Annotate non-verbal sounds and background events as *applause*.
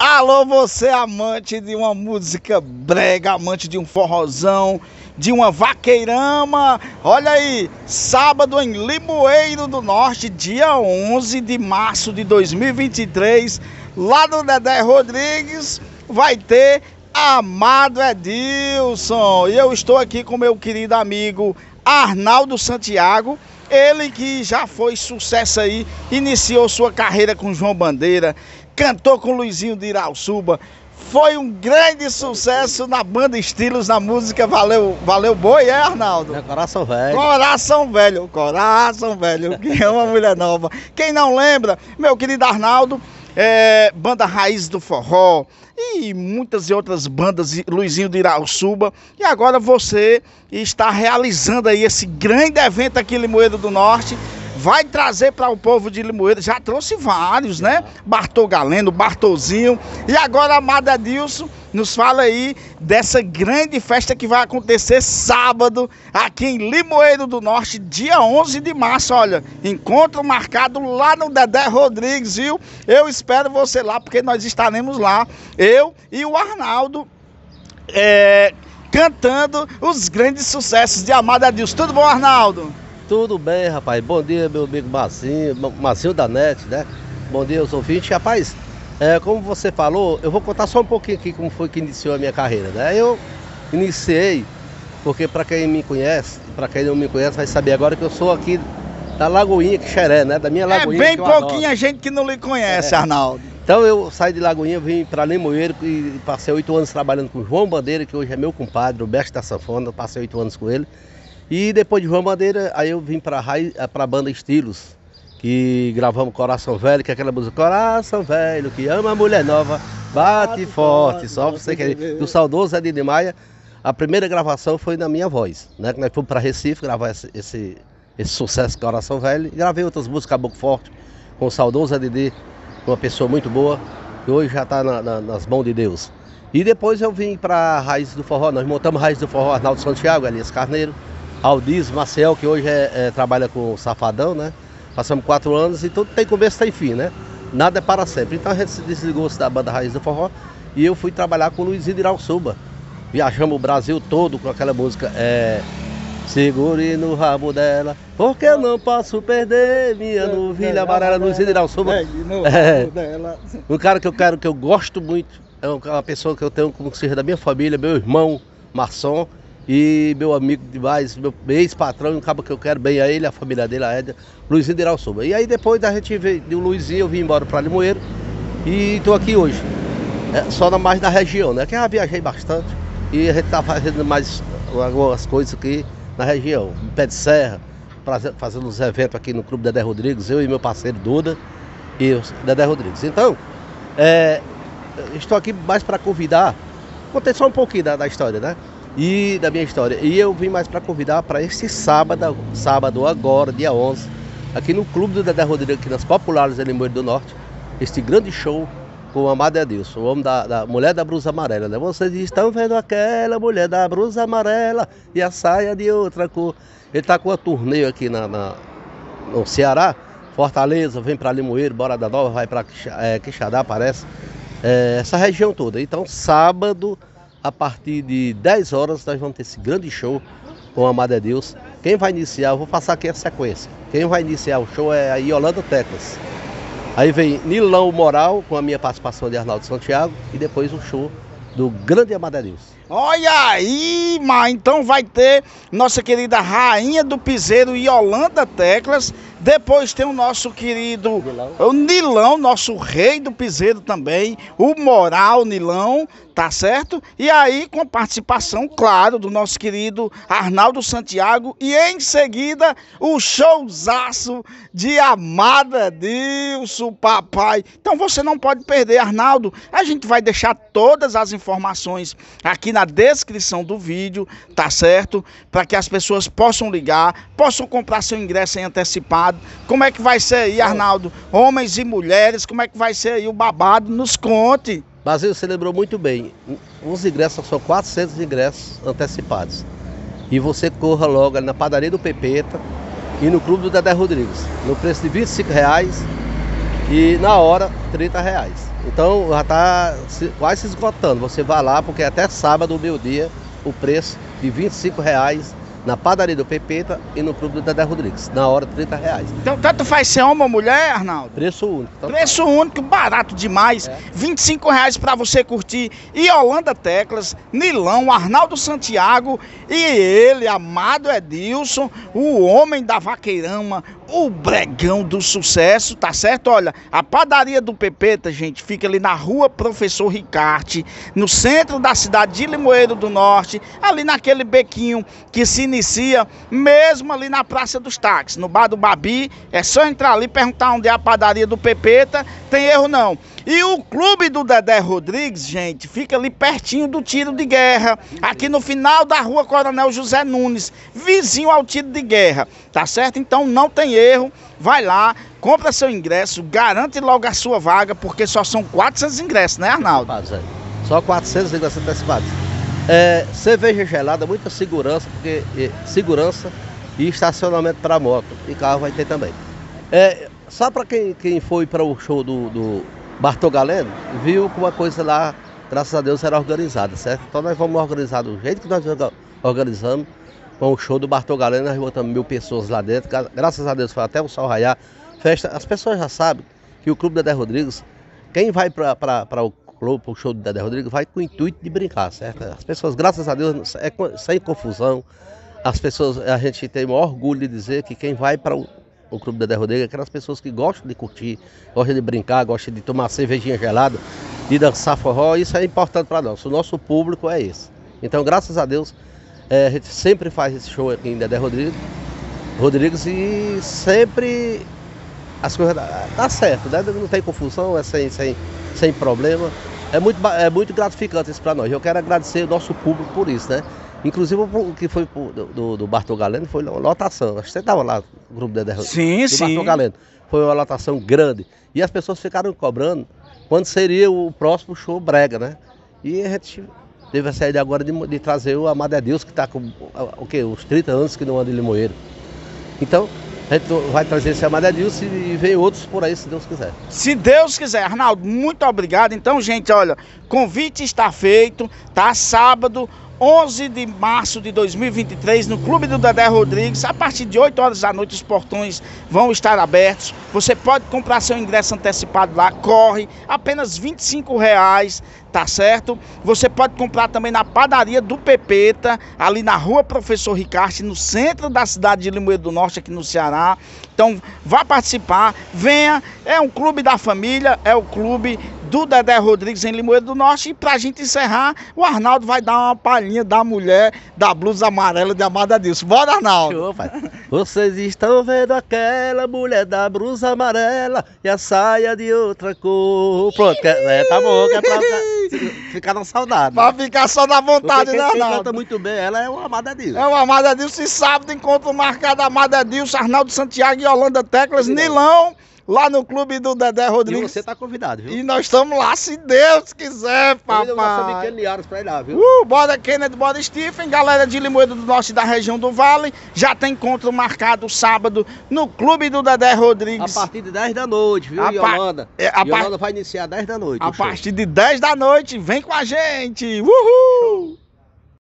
Alô, você amante de uma música brega, amante de um forrozão, de uma vaqueirama. Olha aí, sábado em Limoeiro do Norte, dia 11 de março de 2023, lá no Dedé Rodrigues, vai ter Amado Edilson. E eu estou aqui com meu querido amigo Arnaldo Santiago. Ele que já foi sucesso aí, iniciou sua carreira com João Bandeira, cantou com Luizinho de Irauçuba. Foi um grande sucesso na banda Estilos, na música Valeu, Valeu Boi, é, Arnaldo? É coração velho. Coração velho, coração velho, que é uma mulher nova. Quem não lembra, meu querido Arnaldo, é, banda Raiz do Forró e muitas e outras bandas, Luizinho de Irauçuba. E agora você está realizando aí esse grande evento aqui em Limoeiro do Norte vai trazer para o povo de Limoeiro. Já trouxe vários, né? Bartol Galeno, Bartolzinho. E agora Amada Dilson nos fala aí dessa grande festa que vai acontecer sábado aqui em Limoeiro do Norte, dia 11 de março. Olha, encontro marcado lá no Dedé Rodrigues, viu? Eu espero você lá, porque nós estaremos lá, eu e o Arnaldo. É, cantando os grandes sucessos de Amada Dilson. Tudo bom, Arnaldo? Tudo bem, rapaz. Bom dia, meu amigo Marcinho, Marcinho da NET, né? Bom dia aos ouvintes. Rapaz, é, como você falou, eu vou contar só um pouquinho aqui como foi que iniciou a minha carreira, né? Eu iniciei, porque para quem me conhece, para quem não me conhece, vai saber agora que eu sou aqui da Lagoinha Quixeré, né? Da minha é Lagoinha. É bem pouquinha gente que não lhe conhece, é. Arnaldo. Então eu saí de Lagoinha, vim para Limoeiro e passei oito anos trabalhando com João Bandeira, que hoje é meu compadre, o mestre da sanfona, passei oito anos com ele. E depois de João Bandeira, aí eu vim para a banda Estilos, que gravamos Coração Velho, que é aquela música Coração Velho, que ama a mulher nova, bate, forte, só você quer. Do saudoso Edine Maia, a primeira gravação foi na minha voz, né? Que nós fomos para Recife gravar esse, esse, esse sucesso Coração Velho. E gravei outras músicas Caboclo Forte, com o saudoso Edine, uma pessoa muito boa, que hoje já está na, na, nas mãos de Deus. E depois eu vim para a Raiz do Forró, nós montamos a Raiz do Forró Arnaldo Santiago, Elias Carneiro. Aldiz Marcel, que hoje é, é, trabalha com o Safadão, né? Passamos quatro anos e tudo tem começo, tem fim, né? Nada é para sempre. Então a gente se desligou-se da banda Raiz do Forró e eu fui trabalhar com o Luizinho de Irauçuba. Viajamos o Brasil todo com aquela música. É, Segure no rabo dela, porque eu não posso perder minha novilha amarela Luizinho de Irauçuba. *laughs* É, um cara que eu quero, que eu gosto muito, é uma pessoa que eu tenho como seja da minha família, meu irmão Marçom e meu amigo demais, meu ex-patrão, acaba que eu quero bem a ele, a família dele, a Édia, Luizinho de Irauçuba. E aí depois da gente veio, do Luizinho, eu vim embora para Limoeiro e estou aqui hoje. É, só na mais da região, né? Que eu já viajei bastante e a gente está fazendo mais algumas coisas aqui na região, em pé de serra, fazendo uns eventos aqui no Clube Dedé Rodrigues, eu e meu parceiro Duda e o Dedé Rodrigues. Então, é, estou aqui mais para convidar, contar só um pouquinho da, da história, né? E da minha história. E eu vim mais para convidar para este sábado, sábado agora, dia 11, aqui no Clube do Dedé Rodrigues, aqui nas Populares Limoeiro do Norte, este grande show com o Amado Edilson, o homem da, da, mulher da blusa amarela, né? Vocês estão vendo aquela mulher da blusa amarela e a saia de outra cor. Ele está com a turnê aqui na, na, no Ceará, Fortaleza, vem para Limoeiro, Bora da Nova, vai para é, Quixadá, parece. É, essa região toda. Então, sábado, a partir de 10 horas nós vamos ter esse grande show com a Amada Deus. Quem vai iniciar, eu vou passar aqui a sequência. Quem vai iniciar o show é a Yolanda Teclas. Aí vem Nilão Moral com a minha participação de Arnaldo Santiago e depois o show do grande Amada Deus. Olha aí, mas então vai ter nossa querida rainha do piseiro Yolanda Teclas. Depois tem o nosso querido Nilão. o Nilão, nosso rei do piseiro também, o Moral Nilão, tá certo? E aí com a participação, claro, do nosso querido Arnaldo Santiago e em seguida o showzaço de Amada Dilson, papai. Então você não pode perder, Arnaldo. A gente vai deixar todas as informações aqui na na descrição do vídeo, tá certo? Para que as pessoas possam ligar, possam comprar seu ingresso em antecipado. Como é que vai ser aí, Arnaldo? Homens e mulheres, como é que vai ser aí o babado? Nos conte. Brasil, você lembrou muito bem. Os ingressos são 400 ingressos antecipados. E você corra logo na padaria do Pepeta e no clube do Dedé Rodrigues. No preço de 25 reais E na hora, 30 reais. Então já está quase se esgotando. Você vai lá, porque até sábado, meu dia, o preço de 25 reais na padaria do Pepeta e no clube do Dedé Rodrigues. Na hora, 30 reais. Então, tanto faz ser homem ou mulher, Arnaldo? Preço único. Preço faz. único, barato demais. É. 25 reais para você curtir. E Holanda Teclas, Nilão, Arnaldo Santiago e ele, amado Edilson, o homem da vaqueirama, o bregão do sucesso, tá certo? Olha, a padaria do Pepeta, gente, fica ali na rua Professor Ricarte, no centro da cidade de Limoeiro do Norte, ali naquele bequinho que se inicia mesmo ali na Praça dos Táxis, no Bar do Babi. É só entrar ali e perguntar onde é a padaria do Pepeta. Tem erro não. E o clube do Dedé Rodrigues, gente, fica ali pertinho do tiro de guerra, aqui no final da rua Coronel José Nunes, vizinho ao tiro de guerra, tá certo? Então não tem erro, vai lá, compra seu ingresso, garante logo a sua vaga, porque só são 400 ingressos, né, Arnaldo? Só 400 ingressos antecipados. É, cerveja gelada, muita segurança, porque é, segurança e estacionamento para moto. E carro vai ter também. É, só para quem, quem foi para o show do, do Bartol Galeno, viu que uma coisa lá, graças a Deus, era organizada, certo? Então nós vamos organizar do jeito que nós organizamos, com o show do Bartol Galeno, nós botamos mil pessoas lá dentro. Graças a Deus foi até o sol raiar. Festa, as pessoas já sabem que o Clube Dedé Rodrigues, quem vai para o clube, para o show do Dedé Rodrigues, vai com o intuito de brincar, certo? As pessoas, graças a Deus, é sem confusão. As pessoas, a gente tem o maior orgulho de dizer que quem vai para o o Clube Dedé Rodrigues, aquelas pessoas que gostam de curtir, gostam de brincar, gostam de tomar cervejinha gelada, de dançar forró, isso é importante para nós. O nosso público é esse. Então, graças a Deus, é, a gente sempre faz esse show aqui em Dedé Rodrigues, Rodrigues e sempre as coisas dá, certo, né? não tem confusão, é sem, sem, sem problema. É muito, é muito gratificante isso para nós. Eu quero agradecer o nosso público por isso, né? Inclusive o que foi do, do, Bartol Galeno foi uma lotação. Acho que você estava lá no grupo da derrota. Sim, do sim. Bartol Galeno. Foi uma lotação grande. E as pessoas ficaram cobrando quando seria o próximo show brega, né? E a gente teve essa ideia agora de, de trazer o Amado é Deus, que está com o quê? os 30 anos que não anda em Limoeiro. Então, a gente vai trazer esse Amado Deus e vem outros por aí, se Deus quiser. Se Deus quiser, Arnaldo, muito obrigado. Então, gente, olha, convite está feito, tá? Sábado, 11 de março de 2023, no Clube do Dedé Rodrigues. A partir de 8 horas da noite, os portões vão estar abertos. Você pode comprar seu ingresso antecipado lá, corre, apenas 25 reais, tá certo? Você pode comprar também na padaria do Pepeta, ali na rua Professor Ricardo, no centro da cidade de Limoeiro do Norte, aqui no Ceará. Então, vá participar, venha. É um clube da família, é o clube do Dedé Rodrigues em Limoeiro do Norte. E pra gente encerrar, o Arnaldo vai dar uma palhinha da mulher da blusa amarela de Amada Dilson. Bora, Arnaldo! Vocês estão vendo aquela mulher da blusa amarela e a saia de outra cor. Pronto, é, tá bom, que é pra *laughs* ficar na saudade. Pra ficar só na vontade, né, Arnaldo? canta muito bem, ela é o Amada Dilson. É o Amada Dilson. E sábado, encontro marcado Amada Dilson, Arnaldo Santiago e Holanda Teclas, Nilão lá no clube do Dedé Rodrigues. E você tá convidado, viu? E nós estamos lá, se Deus quiser, papai. Eu pra ir lá, viu? Uh, bora Kennedy, bora Stephen, galera de Limoeiro do Norte da região do Vale, já tem encontro marcado sábado no clube do Dedé Rodrigues. A partir de 10 da noite, viu, a Yolanda? É, a Yolanda par... vai iniciar 10 da noite. A partir de 10 da noite, vem com a gente, uhul! Show.